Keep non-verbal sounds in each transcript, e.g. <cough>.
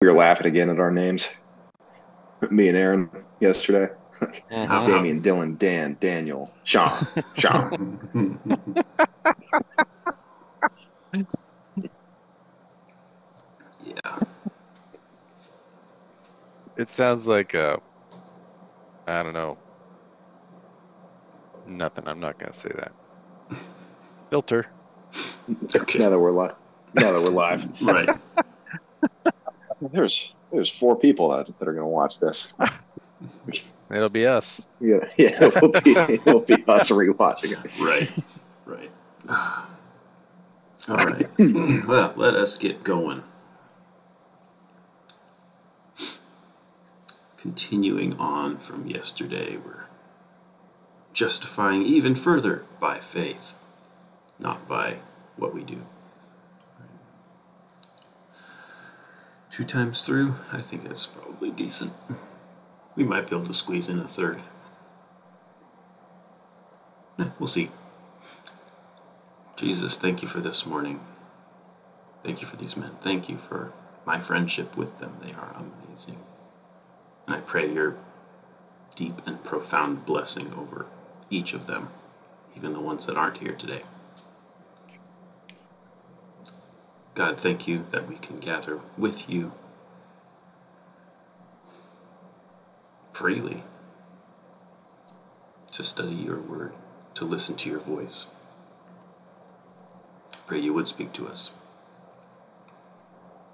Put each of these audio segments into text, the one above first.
we were laughing again at our names. Me and Aaron yesterday. Mhm. Damien, Dylan, Dan, Daniel, Sean, Sean. yeah. It sounds like uh I don't know. Nothing. I'm not gonna say that. Filter. Okay. Now that we're live, now that we're live, Right. There's there's four people that, that are going to watch this. <laughs> It'll be us. Yeah, yeah, it will be <laughs> it will be us rewatching it. Right. Right. <sighs> All right. <clears throat> well, let us get going. Continuing on from yesterday, we're justifying even further by faith, not by what we do. Two times through, I think that's probably decent. We might be able to squeeze in a third. Eh, We'll see. Jesus, thank you for this morning. Thank you for these men. Thank you for my friendship with them. They are amazing. And I pray your deep and profound blessing over each of them, even the ones that aren't here today. God, thank you that we can gather with you freely to study your word, to listen to your voice. Pray you would speak to us.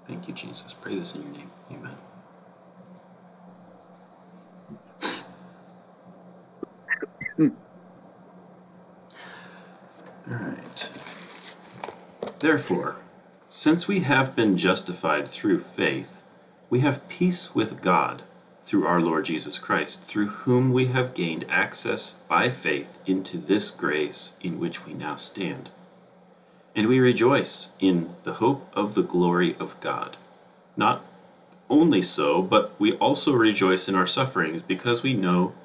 Thank you, Jesus. Pray this in your name. Amen. Hmm. All right. Therefore, since we have been justified through faith, we have peace with God through our Lord Jesus Christ, through whom we have gained access by faith into this grace in which we now stand. And we rejoice in the hope of the glory of God. Not only so, but we also rejoice in our sufferings because we know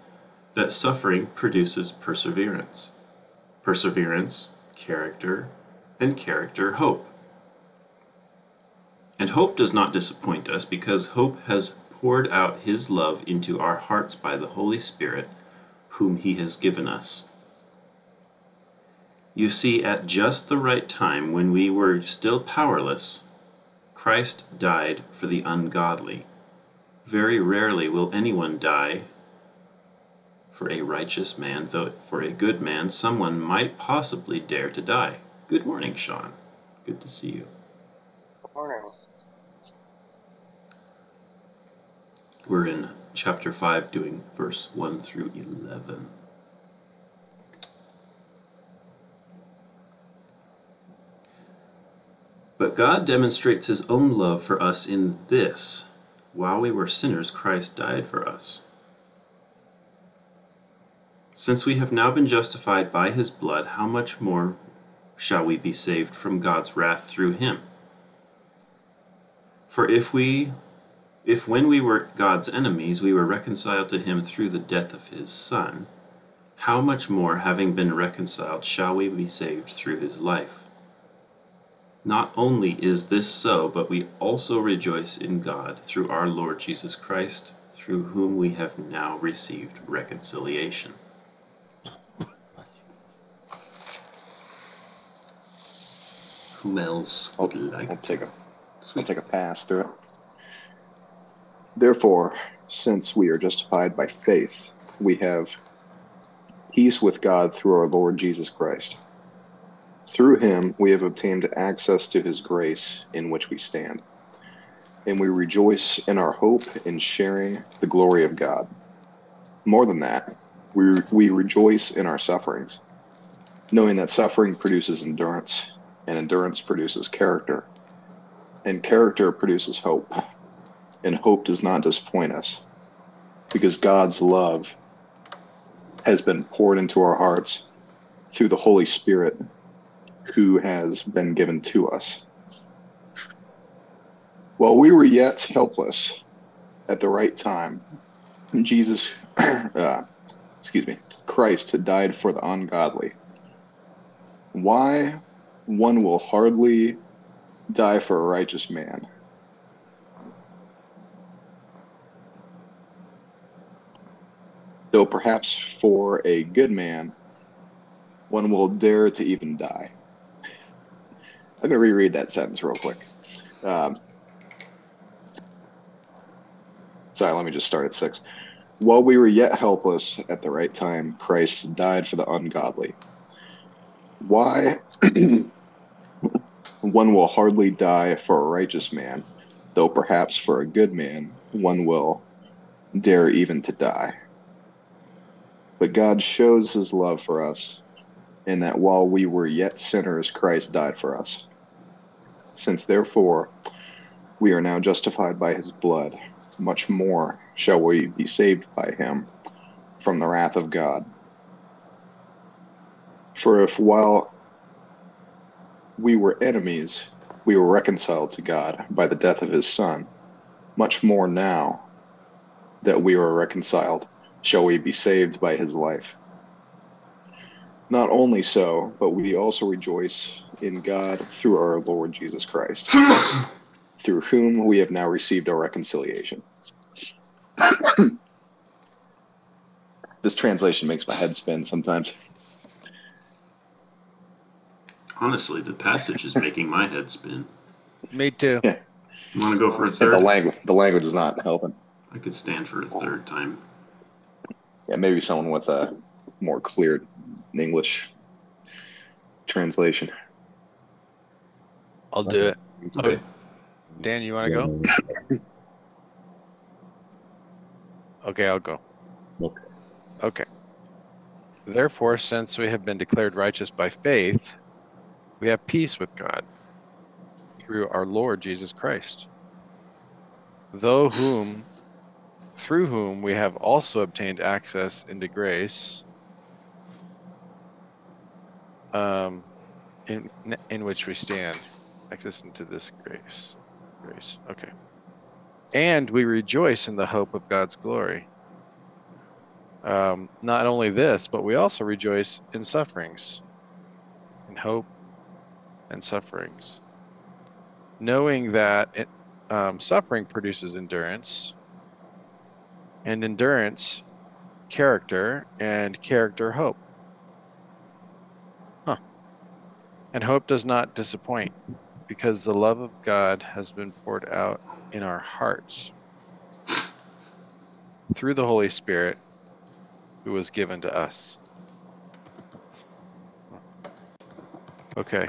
that suffering produces perseverance. Perseverance, character, and character, hope. And hope does not disappoint us because hope has poured out his love into our hearts by the Holy Spirit, whom he has given us. You see, at just the right time, when we were still powerless, Christ died for the ungodly. Very rarely will anyone die for a righteous man, though for a good man, someone might possibly dare to die. Good morning, Sean. Good to see you. We're in chapter 5, doing verse 1 through 11. But God demonstrates his own love for us in this while we were sinners, Christ died for us. Since we have now been justified by his blood, how much more shall we be saved from God's wrath through him? For if we if when we were God's enemies we were reconciled to him through the death of his son, how much more having been reconciled shall we be saved through his life? Not only is this so, but we also rejoice in God through our Lord Jesus Christ, through whom we have now received reconciliation. Who else I'll, would like I'll take a I'll take a pass through it. Therefore, since we are justified by faith, we have peace with God through our Lord Jesus Christ. Through him, we have obtained access to his grace in which we stand. And we rejoice in our hope in sharing the glory of God. More than that, we, we rejoice in our sufferings, knowing that suffering produces endurance, and endurance produces character, and character produces hope. And hope does not disappoint us, because God's love has been poured into our hearts through the Holy Spirit who has been given to us. While we were yet helpless at the right time, Jesus, <clears throat> uh, excuse me, Christ had died for the ungodly. Why one will hardly die for a righteous man? Though perhaps for a good man, one will dare to even die. I'm going to reread that sentence real quick. Um, sorry, let me just start at six. While we were yet helpless at the right time, Christ died for the ungodly. Why? <clears throat> one will hardly die for a righteous man, though perhaps for a good man, one will dare even to die. But God shows his love for us in that while we were yet sinners, Christ died for us. Since therefore we are now justified by his blood, much more shall we be saved by him from the wrath of God. For if while we were enemies, we were reconciled to God by the death of his Son, much more now that we are reconciled shall we be saved by his life. Not only so, but we also rejoice in God through our Lord Jesus Christ, <laughs> through whom we have now received our reconciliation. <coughs> this translation makes my head spin sometimes. Honestly, the passage is making my head spin. Me too. Yeah. You want to go for a third? The third? language, the language is not helping. I could stand for a third time. Yeah, maybe someone with a more clear English translation. I'll do it. Okay. Oh, Dan, you want to go? Okay, I'll go. Okay. Okay. Therefore, since we have been declared righteous by faith, we have peace with God through our Lord Jesus Christ. Though whom through whom we have also obtained access into grace um, in in which we stand access into this grace grace okay and we rejoice in the hope of God's glory. Um, not only this, but we also rejoice in sufferings, in hope and sufferings, knowing that it, um, suffering produces endurance, and endurance, character, and character, hope. Huh. And hope does not disappoint, because the love of God has been poured out in our hearts through the Holy Spirit who was given to us. Okay.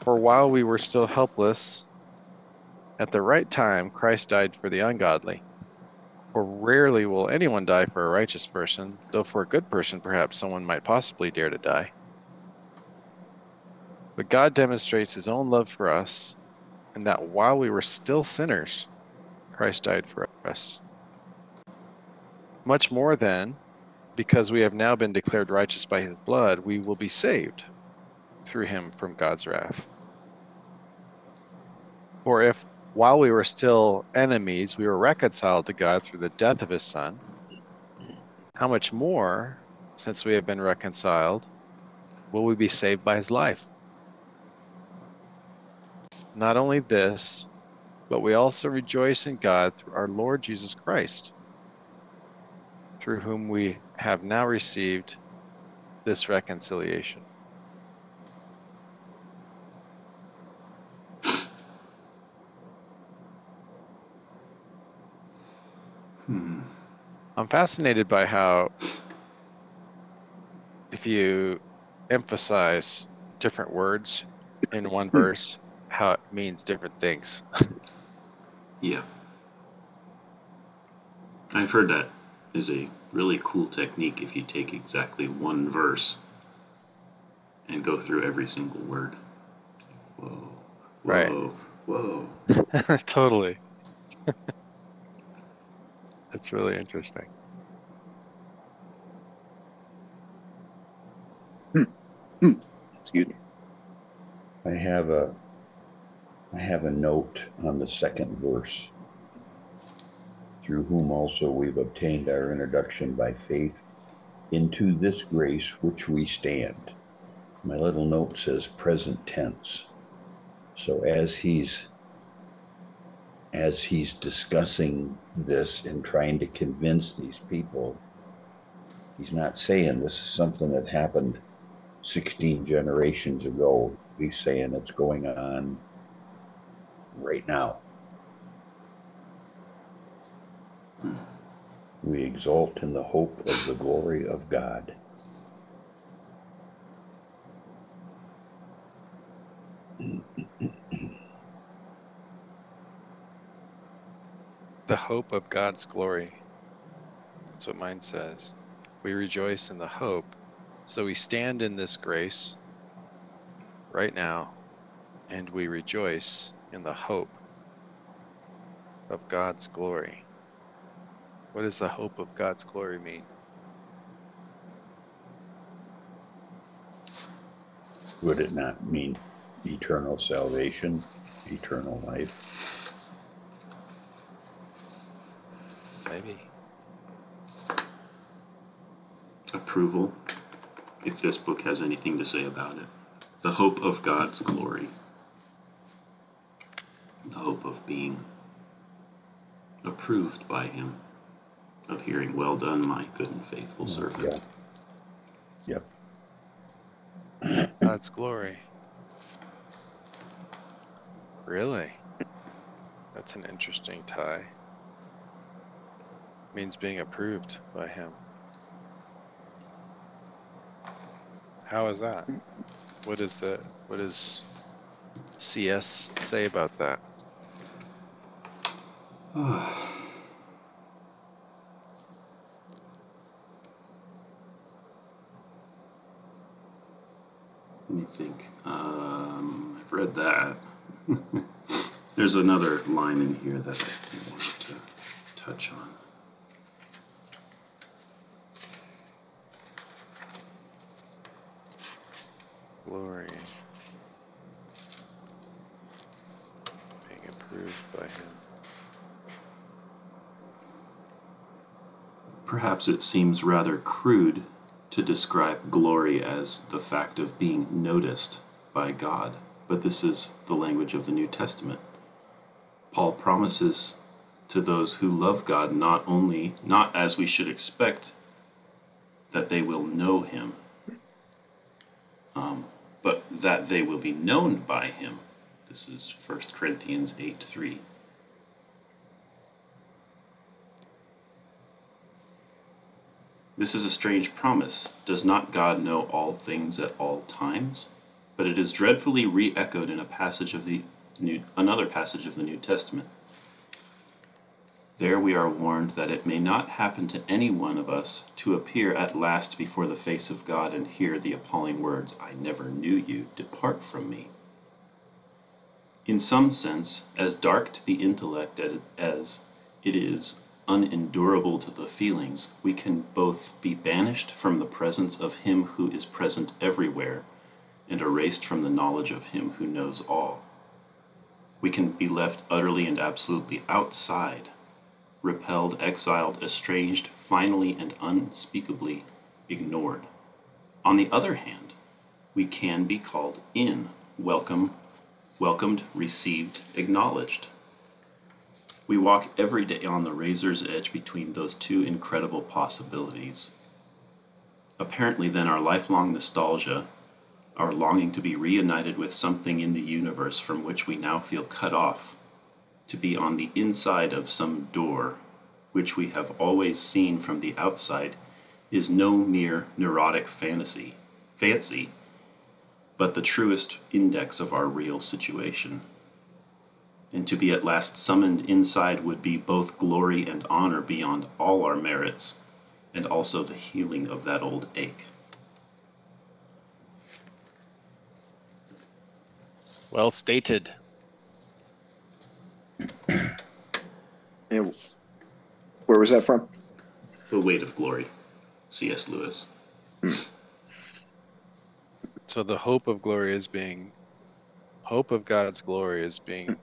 For while we were still helpless, at the right time, Christ died for the ungodly. For rarely will anyone die for a righteous person, though for a good person, perhaps someone might possibly dare to die. But God demonstrates his own love for us and that while we were still sinners, Christ died for us. Much more then, because we have now been declared righteous by his blood, we will be saved through him from God's wrath. For if, while we were still enemies, we were reconciled to God through the death of his Son, how much more, since we have been reconciled, will we be saved by his life? Not only this, but we also rejoice in God through our Lord Jesus Christ, through whom we have now received this reconciliation. Hmm. I'm fascinated by how, if you emphasize different words in one hmm. verse, how it means different things. Yeah. I've heard that is a really cool technique if you take exactly one verse and go through every single word. Whoa. Whoa. Right. Whoa. <laughs> totally. <laughs> That's really interesting. Hmm. Hmm. Excuse me. I have a I have a note on the second verse. Through whom also we've obtained our introduction by faith into this grace which we stand. My little note says present tense. So as he's as he's discussing this and trying to convince these people He's not saying this is something that happened 16 generations ago. He's saying it's going on right now. We exalt in the hope of the glory of God. The hope of God's glory. That's what mine says. We rejoice in the hope. So we stand in this grace right now, and we rejoice in the hope of God's glory. What does the hope of God's glory mean? Would it not mean eternal salvation, eternal life? Maybe. Approval, if this book has anything to say about it. The hope of God's glory. The hope of being approved by Him, of hearing, Well done, my good and faithful mm, servant. Yeah. Yep. God's glory. Really? That's an interesting tie. Means being approved by him. How is that? What is the what does CS say about that? <sighs> Let me think. Um, I've read that. <laughs> There's another line in here that I wanted to touch on. Glory. Being approved by him. Perhaps it seems rather crude to describe glory as the fact of being noticed by God, but this is the language of the New Testament. Paul promises to those who love God not only, not as we should expect, that they will know Him, um, but that they will be known by Him. This is 1 Corinthians 8 3. This is a strange promise. Does not God know all things at all times? But it is dreadfully re-echoed in a passage of the New, another passage of the New Testament. There we are warned that it may not happen to any one of us to appear at last before the face of God and hear the appalling words, I never knew you, depart from me. In some sense, as dark to the intellect as it is unendurable to the feelings, we can both be banished from the presence of Him who is present everywhere and erased from the knowledge of Him who knows all. We can be left utterly and absolutely outside, repelled, exiled, estranged, finally and unspeakably ignored. On the other hand, we can be called in, welcome, welcomed, received, acknowledged. We walk every day on the razor's edge between those two incredible possibilities. Apparently, then, our lifelong nostalgia, our longing to be reunited with something in the universe from which we now feel cut off, to be on the inside of some door which we have always seen from the outside, is no mere neurotic fantasy, fancy, but the truest index of our real situation and to be at last summoned inside would be both glory and honor beyond all our merits, and also the healing of that old ache. Well stated. <clears throat> And where was that from? The Weight of Glory, C.S. Lewis. Hmm. So the hope of glory is being hope of God's glory is being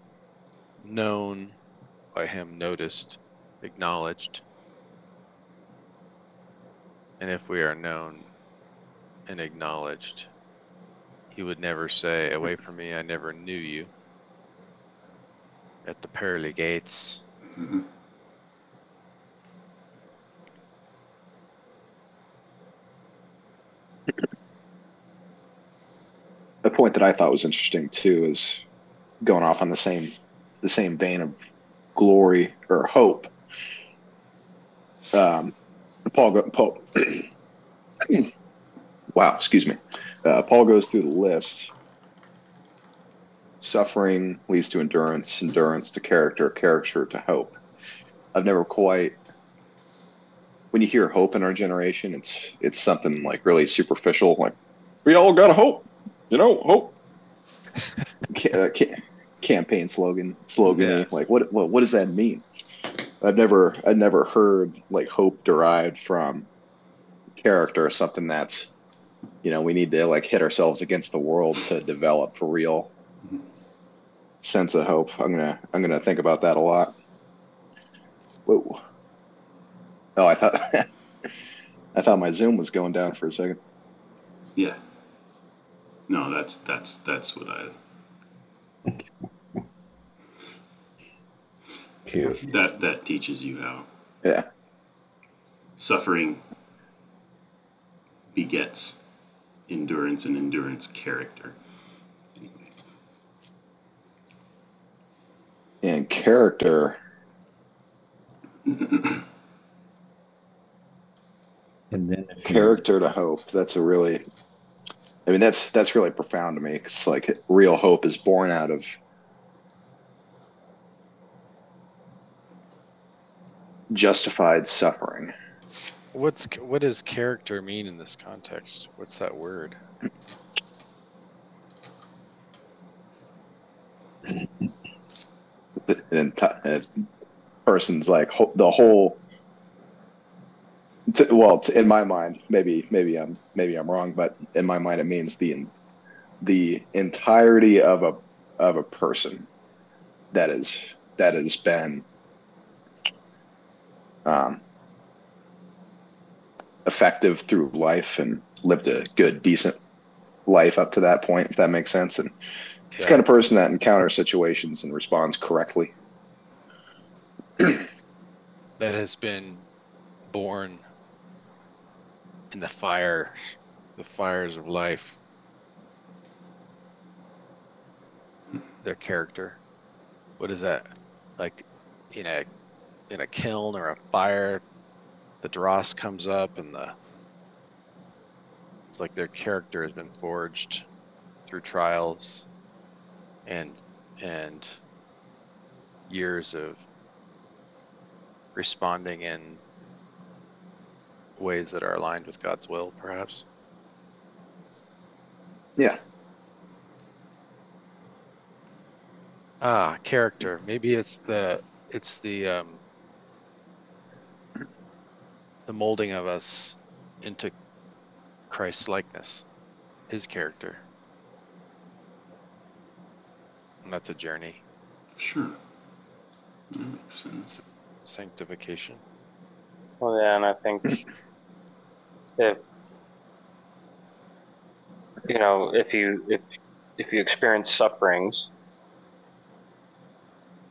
known by him, noticed, acknowledged. And if we are known and acknowledged, he would never say, Away from me, I never knew you at the pearly gates. Mm-hmm. a point that I thought was interesting too is going off on the same the same vein of glory or hope. Um, Paul, Paul <clears throat> wow, excuse me. Uh, Paul goes through the list Suffering leads to endurance, endurance to character, character to hope. I've never quite when you hear hope in our generation, it's it's something like really superficial, like we all got to hope, you know, hope. <laughs> uh, campaign slogan, slogan. Yeah. Like what, what what does that mean? I've never I've never heard like hope derived from character, or something that's you know we need to like hit ourselves against the world to develop for real sense of hope. I'm gonna I'm gonna think about that a lot. Whoa. Oh, I thought <laughs> I thought my Zoom was going down for a second. Yeah. No, that's that's that's what I. Cute. That that teaches you how. Yeah. Suffering begets endurance and endurance character. And character And then character to hope. That's a really, I mean, that's that's really profound to me. It's like real hope is born out of justified suffering. What's what does character mean in this context? What's that word? And person's like the whole to, well, to, in my mind, maybe maybe I'm maybe I'm wrong, but in my mind, it means the the entirety of a of a person that is that has been um, effective through life and lived a good, decent life up to that point, if that makes sense. And it's yeah. kind of person that encounters situations and responds correctly. <clears throat> that has been born in the fire, the fires of life, their character. What is that? Like in a in a kiln or a fire, the dross comes up and the it's like their character has been forged through trials and and years of responding in ways that are aligned with God's will, perhaps. Yeah. Ah, character. Maybe it's the it's the um, the molding of us into Christ's likeness, His character, and that's a journey. Sure. That makes sense. Sanctification. Well, yeah, and I think if you know, if you if if you experience sufferings,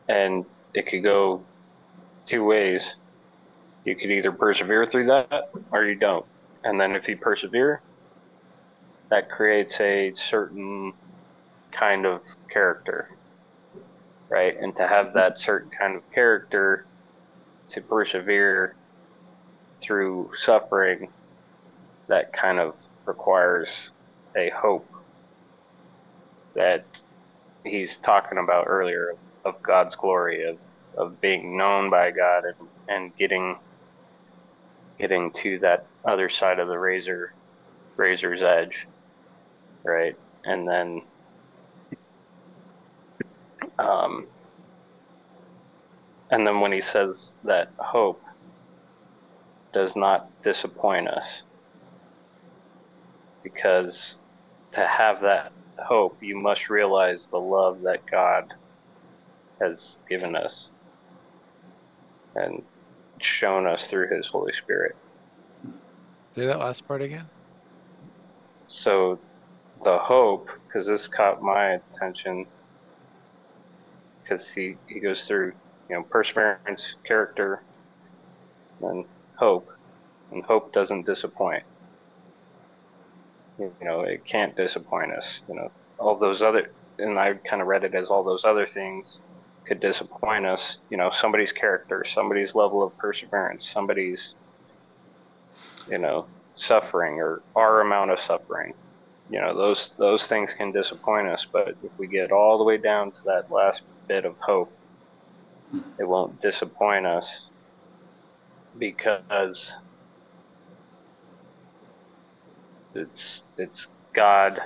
and it could go two ways. You could either persevere through that, or you don't. And then if you persevere, that creates a certain kind of character, right? And to have that certain kind of character to persevere through suffering that kind of requires a hope that he's talking about earlier of God's glory of, of being known by God and, and getting getting to that other side of the razor razor's edge right? And then um, and then when he says that hope does not disappoint us. Because to have that hope, you must realize the love that God has given us and shown us through His Holy Spirit. Say that last part again. So, the hope, because this caught my attention, because he, he goes through, you know, perseverance, character, and hope, and hope doesn't disappoint. You know, it can't disappoint us. You know, all those other, and I kind of read it as all those other things could disappoint us. You know, somebody's character, somebody's level of perseverance, somebody's, you know, suffering or our amount of suffering. You know, those those things can disappoint us, but if we get all the way down to that last bit of hope, it won't disappoint us because it's it's God.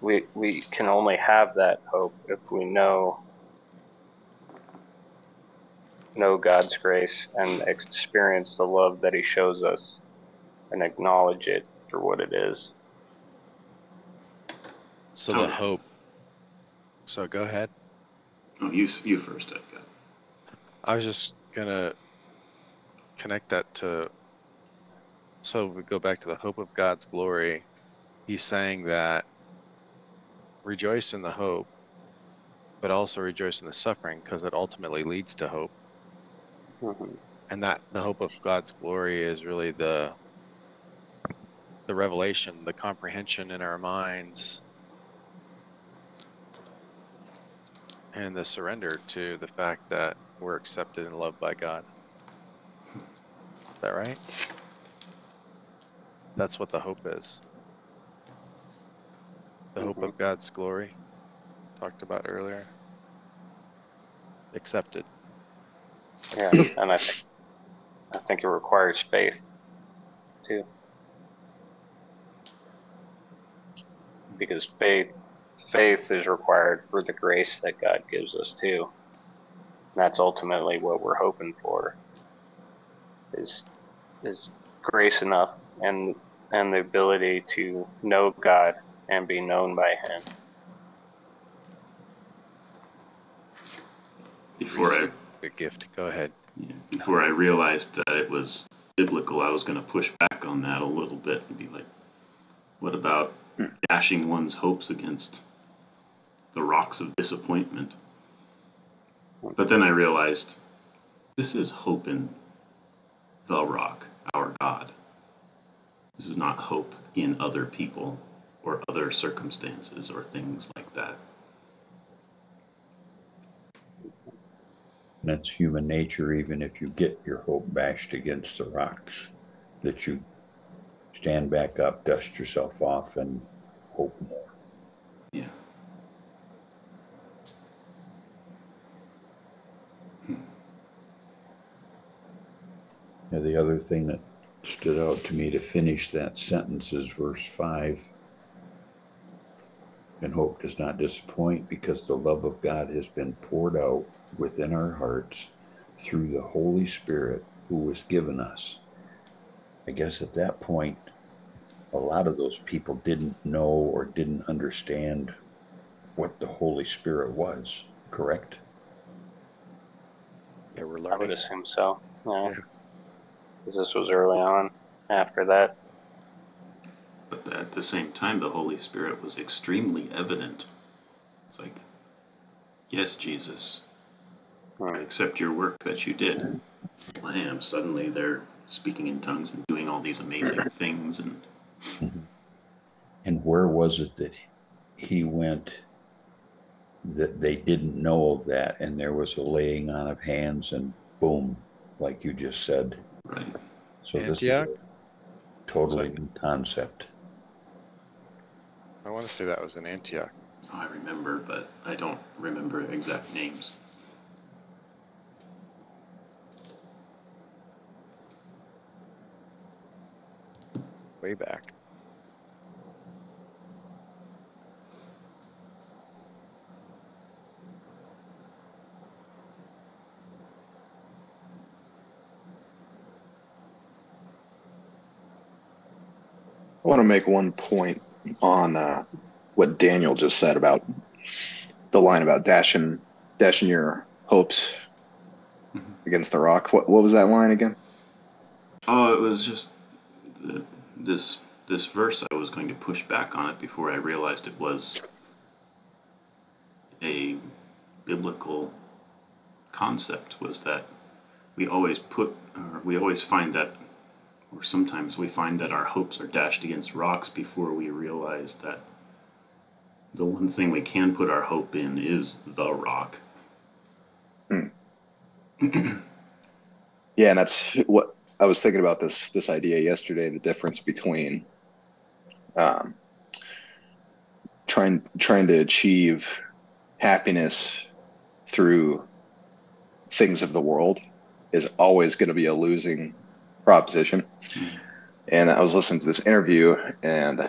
We we can only have that hope if we know know God's grace and experience the love that He shows us and acknowledge it for what it is. So the hope. So go ahead. Oh, you you first, Edgar. I was just gonna connect that to. So we go back to the hope of God's glory. He's saying that rejoice in the hope, but also rejoice in the suffering because it ultimately leads to hope. Mhm. And that the hope of God's glory is really the the revelation, the comprehension in our minds, and the surrender to the fact that we're accepted and loved by God. Is that right? That's what the hope is. The hope of God's glory, talked about earlier. Accepted. Yeah, and I think I think it requires faith too, because faith faith is required for the grace that God gives us too. And that's ultimately what we're hoping for. Is is grace enough and and the ability to know God and be known by Him. Before I the gift. Go ahead. yeah, before I realized that it was biblical, I was going to push back on that a little bit and be like, what about hmm. dashing one's hopes against the rocks of disappointment? But then I realized this is hope in the rock, our God. This is not hope in other people or other circumstances or things like that. And that's human nature, even if you get your hope bashed against the rocks, that you stand back up, dust yourself off, and hope more. Yeah. Now, the other thing that stood out to me to finish that sentence is verse 5. And hope does not disappoint because the love of God has been poured out within our hearts through the Holy Spirit who was given us. I guess at that point, a lot of those people didn't know or didn't understand what the Holy Spirit was, correct? Yeah, we're I would assume so. Yeah. Yeah. Because this was early on. After that, But at the same time, the Holy Spirit was extremely evident. It's like, yes, Jesus, I accept your work that you did. Blam, suddenly they're speaking in tongues and doing all these amazing things. And mm-hmm. And where was it that he went that they didn't know of that and there was a laying on of hands and boom, like you just said. Right, So this Antioch? is a totally Like- new concept. I want to say that was in Antioch. oh, I remember, but I don't remember exact names. Way back. I want to make one point on uh, what Daniel just said about the line about dashing dashing your hopes Mhm. against the rock. What what was that line again? Oh, it was just the, this this verse. I was going to push back on it before I realized it was a biblical concept. Was that we always put, or we always find that, or sometimes we find that our hopes are dashed against rocks before we realize that The one thing we can put our hope in is the rock. Yeah, and that's what I was thinking about this this idea yesterday. The difference between um, trying trying to achieve happiness through things of the world is always going to be a losing proposition. And I was listening to this interview, and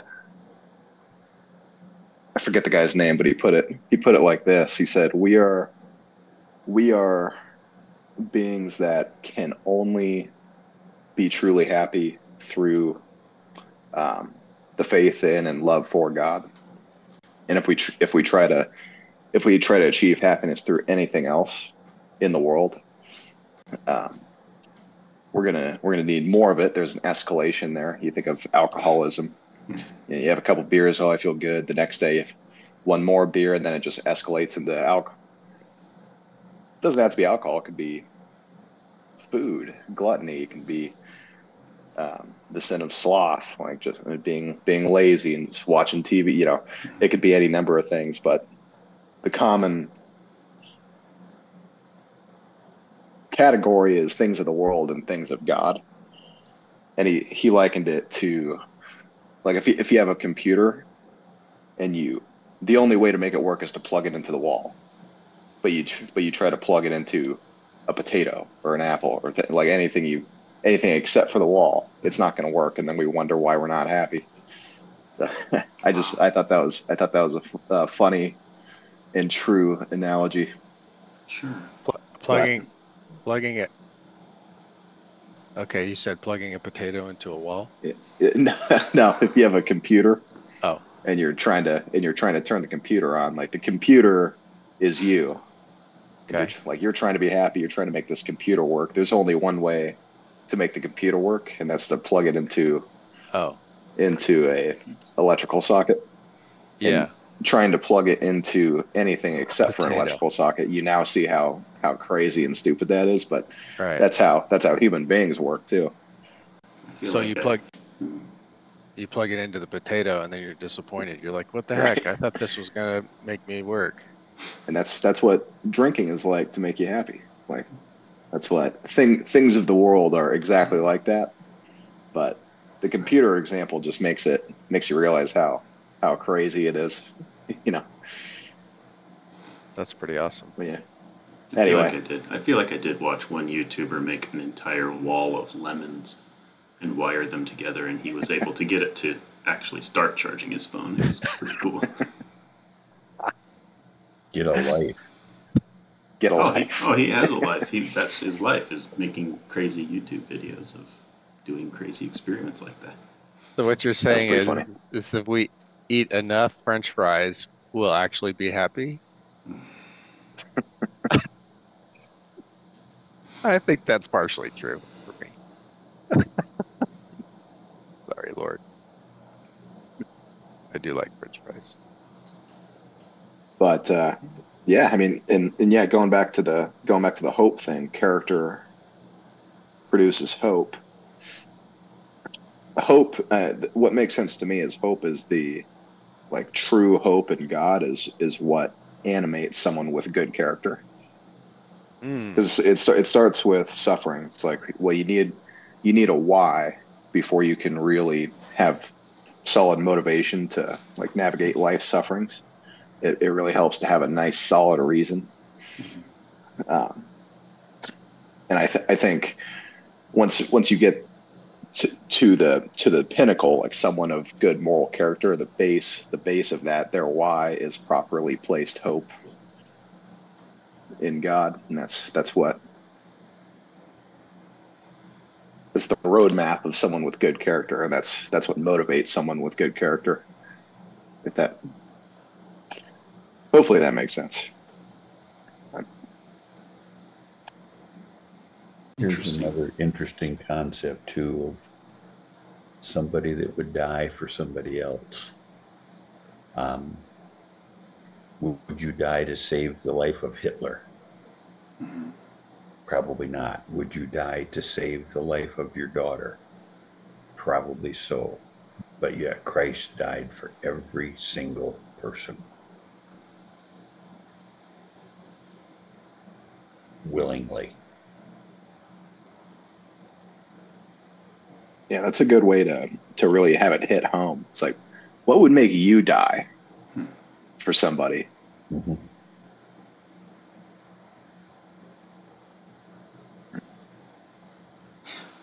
I forget the guy's name, but he put it he put it like this. He said, "We are we are beings that can only be truly happy through um, the faith in and love for God. And if we tr- if we try to if we try to achieve happiness through anything else in the world, um, we're gonna we're gonna need more of it. There's an escalation there. You think of alcoholism. You, know, you have a couple beers, oh, I feel good. The next day, one more beer, and then it just escalates into alcohol. Doesn't have to be alcohol. It could be food, gluttony. It can be um, the sin of sloth, like just being being lazy and just watching TV. You know, it could be any number of things, but the common category is things of the world and things of God. And he, he likened it to like if you, if you have a computer and you the only way to make it work is to plug it into the wall, but you but you try to plug it into a potato or an apple or th- like anything you anything except for the wall, it's not going to work, and then we wonder why we're not happy. <laughs> I just I thought that was I thought that was a, f- a funny and true analogy. Sure. Pl- plugging, plugging it. Okay, you said plugging a potato into a wall. <laughs> No, no, if you have a computer, Oh. and you're trying to and you're trying to turn the computer on, like the computer is you. You're Okay. like you're trying to be happy, you're trying to make this computer work. There's only one way to make the computer work, and that's to plug it into Oh, into a electrical socket. yeah. Trying to plug it into anything except for an electrical socket, you now see how how crazy and stupid that is. But Right. that's how that's how human beings work too. So like you that- plug you plug it into the potato and then you're disappointed. You're like, "What the Right. heck? I thought this was gonna make me work." and that's that's what drinking is like to make you happy like that's what thing things of the world are exactly like that but the computer example just makes it makes you realize how how crazy it is <laughs> you know That's pretty awesome. but yeah I feel like Anyway. I did. I feel like I did watch one YouTuber make an entire wall of lemons and wire them together, and he was able to get it to actually start charging his phone. It was pretty cool. <laughs> Get a life. get a oh, he, life oh, he has a <laughs> life. He, that's his life is making crazy YouTube videos of doing crazy experiments like that. So what you're saying is, funny. is if we eat enough French fries, we'll actually be happy. <laughs> I think that's partially true for me. <laughs> Sorry, Lord. I do like French fries. but uh yeah i mean and and yeah going back to the going back to the hope thing character produces hope hope uh, what makes sense to me is hope is the like true hope in god is is what animates someone with good character. Mm, because it, it starts with suffering. It's like well you need you need a why before you can really have solid motivation to like navigate life sufferings. It, it really helps to have a nice solid reason. Um, and I, th- I think once once you get to, to the to the pinnacle like someone of good moral character the base the base of that their why is properly placed hope in God, and that's that's what it's the roadmap of someone with good character, and that's that's what motivates someone with good character. If that, hopefully, that makes sense. Here's another interesting concept too of somebody that would die for somebody else. Um, would you die to save the life of Hitler? Probably not. Would you die to save the life of your daughter? Probably so. But yet Christ died for every single person. Willingly. Yeah, that's a good way to to really have it hit home. It's like, what would make you die for somebody? Mhm.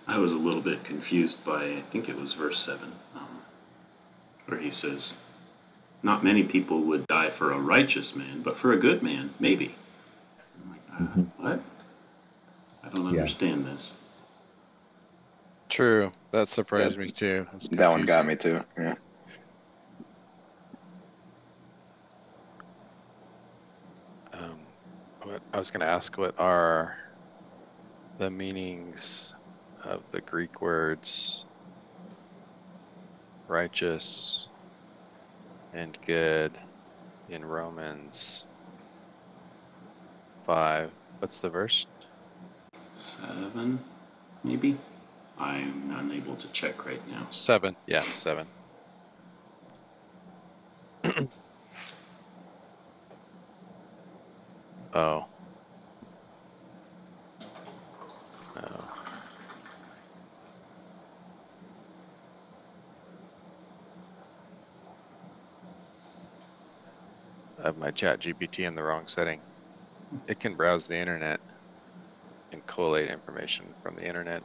I was a little bit confused by, I think it was verse 7, um, where he says, Not many people would die for a righteous man, but for a good man, maybe. I'm like, uh, Mhm. What? I don't Yeah. understand this. True. That surprised me too. That one got me too. Yeah. Um, what I was going to ask, what are the meanings of the Greek words righteous and good in Romans 5? What's the verse? 7, maybe? I'm unable to check right now. 7. Yeah, 7. <clears throat> oh. Oh. I have my chat GPT in the wrong setting. It can browse the internet and collate information from the internet,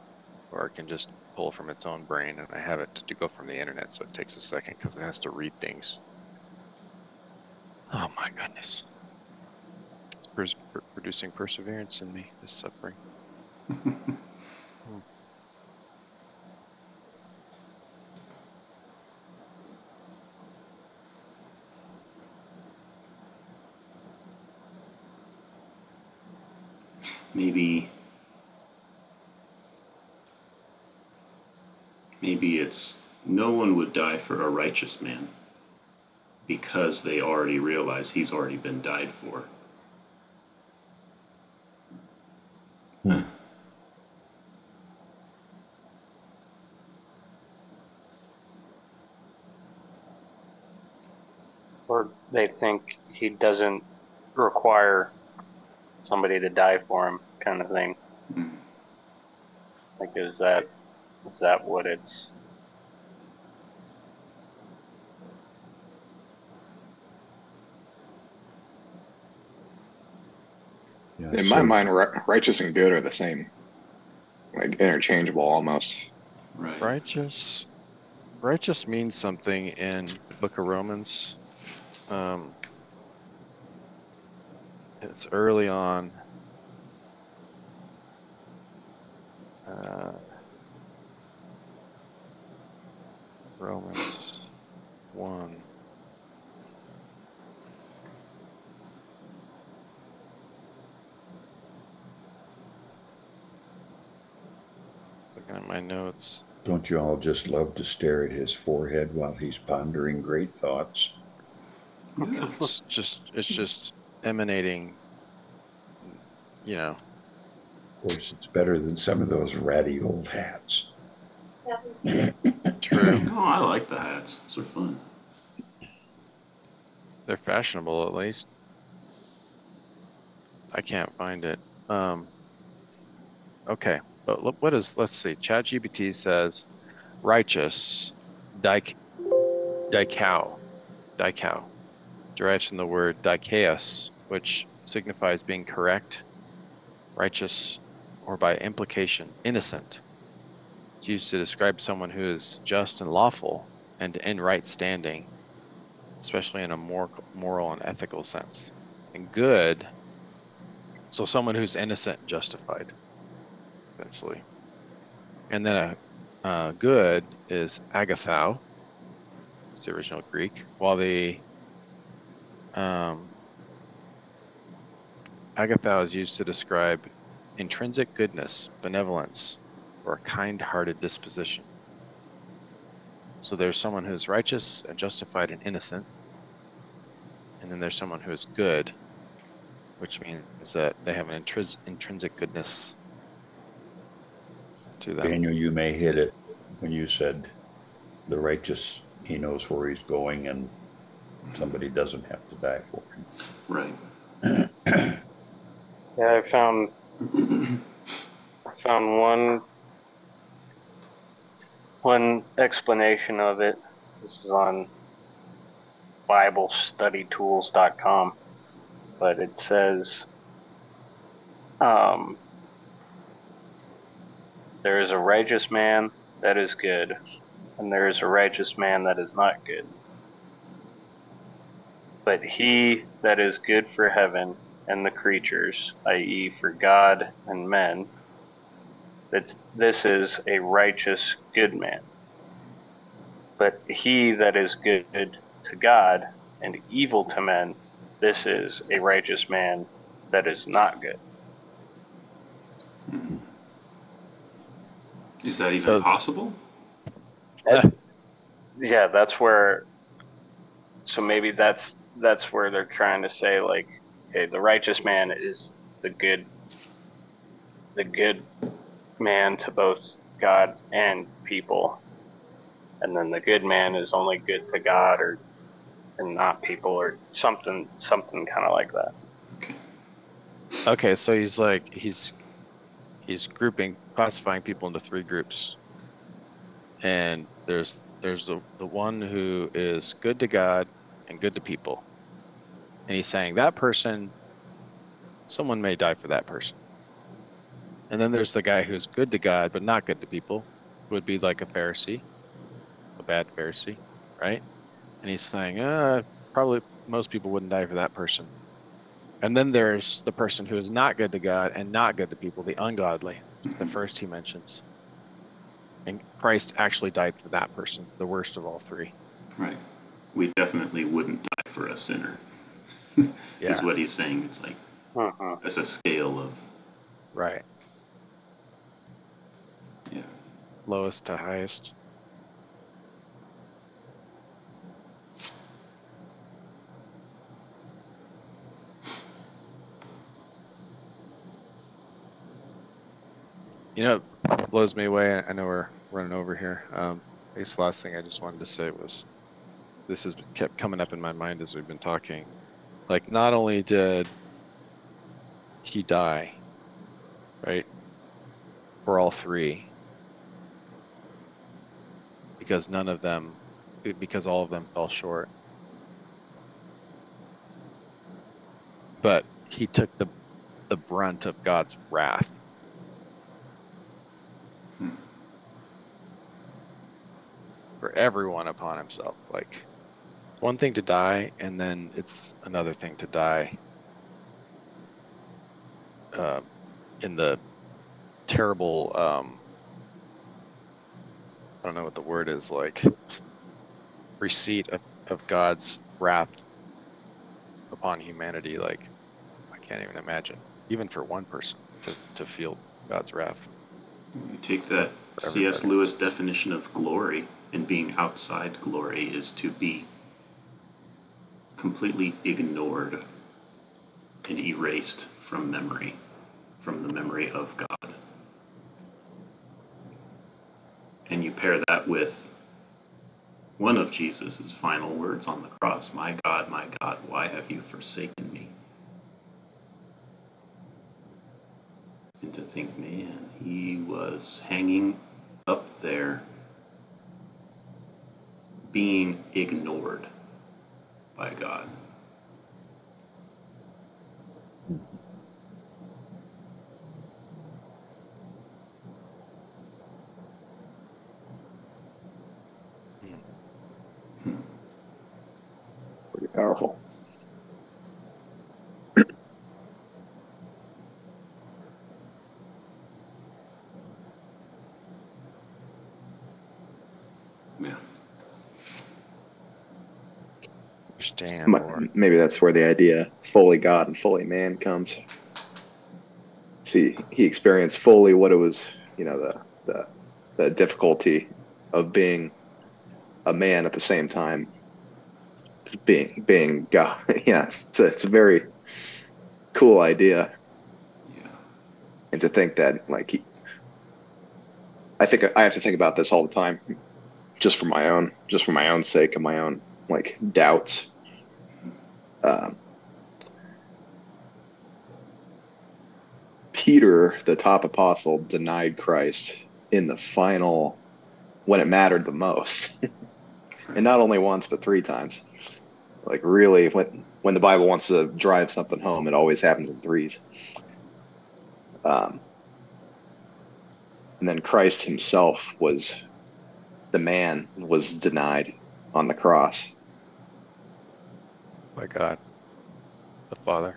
or it can just pull from its own brain, and I have it to go from the internet, so it takes a second because it has to read things. Oh my goodness. It's pr- producing perseverance in me, this suffering. Hmm. Maybe. Maybe it's no one would die for a righteous man because they already realize he's already been died for. Or they think he doesn't require somebody to die for him, kind of thing. Mhm. Like, is that is that what it's? Yeah, In my so- mind, righteous and good are the same, like interchangeable almost. Right. Righteous. Righteous means something in the book of Romans. Um, it's early on. Romans 1. Looking at my notes. Don't you all just love to stare at his forehead while he's pondering great thoughts? it's just it's just emanating you know Of course, it's better than some of those ratty old hats. <clears throat> true <clears throat> Oh, I like the hats. Those are fun. they're fashionable at least. I can't find it. Um okay but look what is let's see chat gpt says righteous dik dikao dikao derives from the word dikeos which signifies being correct righteous or by implication innocent used to describe someone who is just and lawful and in right standing especially in a more moral and ethical sense. And good, so someone who's innocent and justified, essentially. And then a uh, good is agathao, it's the original Greek, while the um, is used to describe intrinsic goodness, benevolence, or a kind-hearted disposition. So there's someone who's righteous and justified and innocent. And then there's someone who is good, which means that they have an intris- intrinsic goodness to them. Daniel, you may hit it when you said the righteous, he knows where he's going and somebody doesn't have to die for him. Right. <clears throat> Yeah, I found I found one one explanation of it. This is on BibleStudyTools.com, but it says um, there is a righteous man that is good, and there is a righteous man that is not good. But he that is good for heaven and the creatures, i.e., for God and men, that this is a righteous good man. But he that is good to God and evil to men, this is a righteous man that is not good. Mm-hmm. Is that even So- possible? yeah, that's where. So maybe that's that's where they're trying to say like, okay, the righteous man is the good, the good man to both God and people, and then the good man is only good to God or and not people or something something kind of like that. Okay, so he's like he's he's grouping classifying people into three groups. And there's there's the, the one who is good to God and good to people. And he's saying that person someone may die for that person. And then there's the guy who's good to God but not good to people, would be like a Pharisee, a bad Pharisee, right? And he's saying, uh, probably most people wouldn't die for that person. And then there's the person who is not good to God and not good to people, the ungodly. It's the first he mentions. And Christ actually died for that person, the worst of all three. Right. We definitely wouldn't die for a sinner. <laughs> Yeah. Is what he's saying. It's like Mhm. that's a scale of Right. yeah. Lowest to highest. You know, it blows me away. I know we're running over here. Um, I guess the last thing I just wanted to say was this has kept coming up in my mind as we've been talking. Like, not only did he die, right, for all three, because none of them, because all of them fell short. But he took the the brunt of God's wrath. Hmm. For everyone upon himself. Like one thing to die, and then it's another thing to die uh, in the terrible um, I don't know what the word is like receipt of, of God's wrath upon humanity like I can't even imagine even for one person to, to feel God's wrath You take that C.S. Lewis definition of glory, and being outside glory is to be completely ignored and erased from memory, from the memory of God. And you pair that with one of Jesus' final words on the cross My God, my God, why have you forsaken me? And to think, man, he was hanging up there, being ignored by God. Pretty powerful. Yeah. Understand Mi- Lord. Maybe that's where the idea fully God and fully man comes. See, he experienced fully what it was, you know, the the the difficulty of being a man at the same time being being God. <laughs> Yeah, it's a, it's a very cool idea, Yeah. and to think that like he, I think I have to think about this all the time, just for my own, just for my own sake and my own like doubts. Um, Peter, the top apostle, denied Christ in the final when it mattered the most. <laughs> and not only once, but three times. Like really when when the Bible wants to drive something home, it always happens in threes. Um, and then Christ himself was the man was denied on the cross. By God, the Father.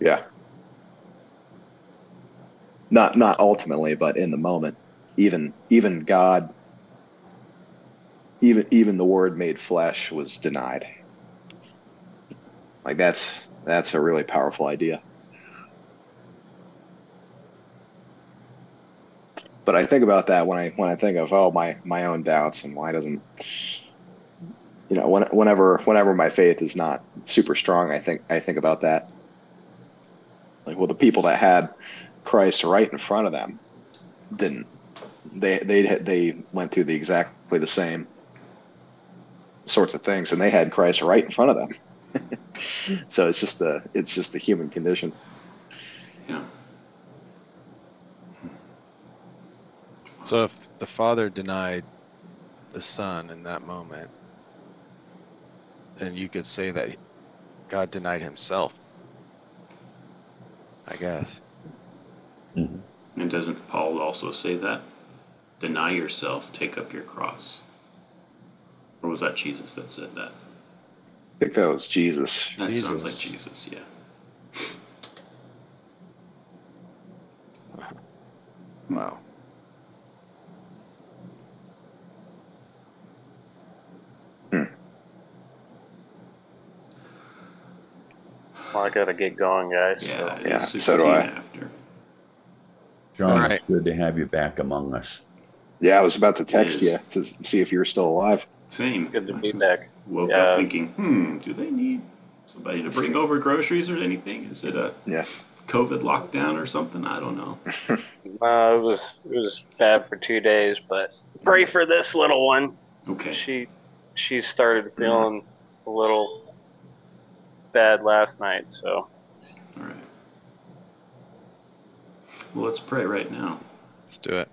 Yeah. Not not ultimately, but in the moment. Even even God even even the word made flesh was denied. Like that's that's a really powerful idea. But I think about that when I when I think of oh my my own doubts and why doesn't you know when, whenever whenever my faith is not super strong I think I think about that. Like well the people that had Christ right in front of them didn't. They they they went through the exactly the same sorts of things and they had Christ right in front of them. <laughs> So it's just the it's just the human condition. Yeah. So if the Father denied the Son in that moment, then you could say that God denied himself. I guess. Mhm. And doesn't Paul also say that? Deny yourself, take up your cross. Or was that Jesus that said that? I think that was Jesus That sounds like Jesus. Jesus, yeah. Wow. Well, I gotta get going, guys. Yeah, So. Yeah, so do 16 I. after. John, All right. it's good to have you back among us. yeah I was about to text you to see if you were still alive Same. Good to I be back. Woke Yeah. up thinking, hmm, do they need somebody to bring over groceries or anything? Is it a yeah COVID lockdown or something? I don't know. <laughs> Uh, it was it was bad for two days, but pray for this little one. Okay. She she started feeling a little bad last night, so All right. Well, let's pray right now. Let's do it.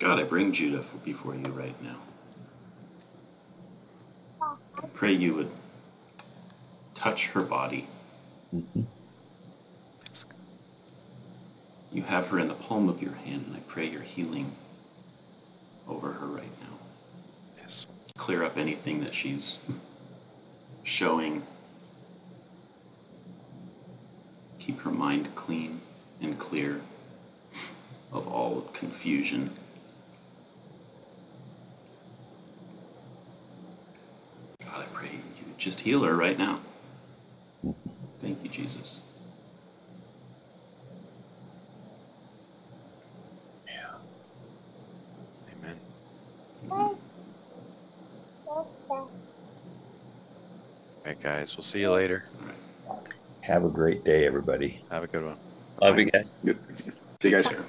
God, I bring Judah before you right now. I pray you would touch her body. You have her in the palm of your hand, and I pray your healing over her right now. Yes. Clear up anything that she's showing. Keep her mind clean and clear of all confusion. God, I pray you just heal her right now. Thank you, Jesus. Amen. Amen. All right, guys. We'll see you later. Have a great day, everybody. Have a good one. love you guys. Good. see you guys Take care.